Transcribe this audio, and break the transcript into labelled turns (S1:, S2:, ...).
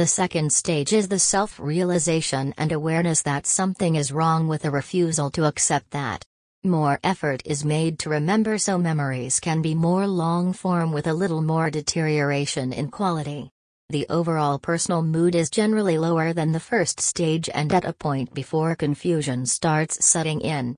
S1: The second stage is the self realization and awareness that something is wrong with a refusal to accept that. More effort is made to remember so memories can be more long form with a little more deterioration in quality. The overall personal mood is generally lower than the first stage and at a point before confusion starts setting in.